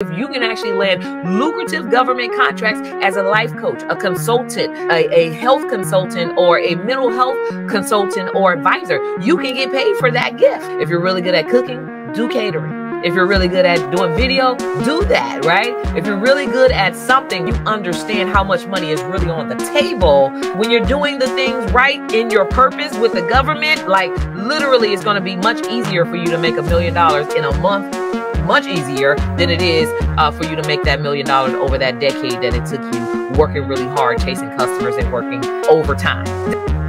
if you can actually land lucrative government contracts as a life coach, a consultant, a, a, health consultant, or a mental health consultant or advisor, you can get paid for that gift. If you're really good at cooking, do catering. If you're really good at doing video, do that, right? If you're really good at something, you understand how much money is really on the table. When you're doing the things right in your purpose with the government, like literally, it's going to be much easier for you to make a million dollars in a month much easier than it is uh, for you to make that million dollars over that decade that it took you working really hard, chasing customers and working overtime.